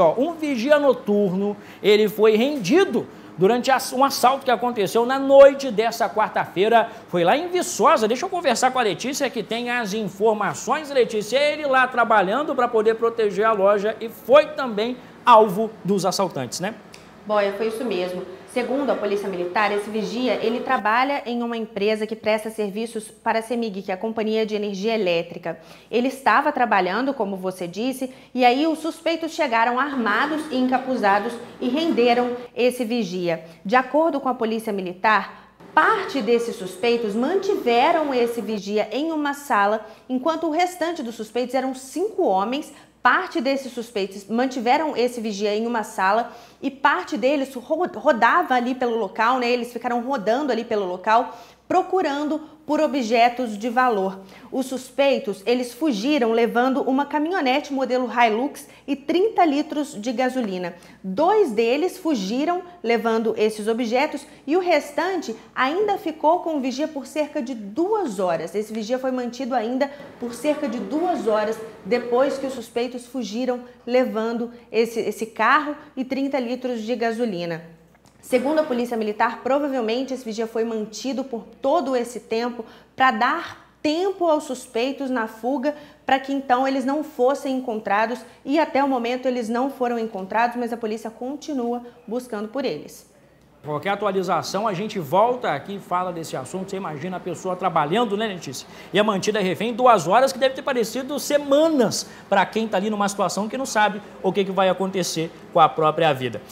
ó, um vigia noturno, ele foi rendido durante um assalto que aconteceu na noite dessa quarta-feira. Foi lá em Viçosa. Deixa eu conversar com a Letícia, que tem as informações. Letícia, ele lá trabalhando para poder proteger a loja e foi também alvo dos assaltantes, né? Boia, foi isso mesmo. Segundo a Polícia Militar, esse vigia, ele trabalha em uma empresa que presta serviços para a CEMIG, que é a Companhia de Energia Elétrica. Ele estava trabalhando, como você disse, e aí os suspeitos chegaram armados e encapuzados e renderam esse vigia. De acordo com a Polícia Militar, parte desses suspeitos mantiveram esse vigia em uma sala, enquanto o restante dos suspeitos eram cinco homens Parte desses suspeitos mantiveram esse vigia em uma sala e parte deles rodava ali pelo local, né? Eles ficaram rodando ali pelo local, procurando por objetos de valor. Os suspeitos, eles fugiram levando uma caminhonete modelo Hilux e 30 litros de gasolina. Dois deles fugiram levando esses objetos e o restante ainda ficou com o vigia por cerca de duas horas. Esse vigia foi mantido ainda por cerca de duas horas depois que os suspeitos fugiram levando esse, esse carro e 30 litros de gasolina. Segundo a Polícia Militar, provavelmente esse vigia foi mantido por todo esse tempo para dar tempo aos suspeitos na fuga para que então eles não fossem encontrados e até o momento eles não foram encontrados, mas a polícia continua buscando por eles. Qualquer atualização, a gente volta aqui e fala desse assunto. Você imagina a pessoa trabalhando, né, Letícia? E a mantida refém duas horas, que deve ter parecido semanas para quem está ali numa situação que não sabe o que, que vai acontecer com a própria vida.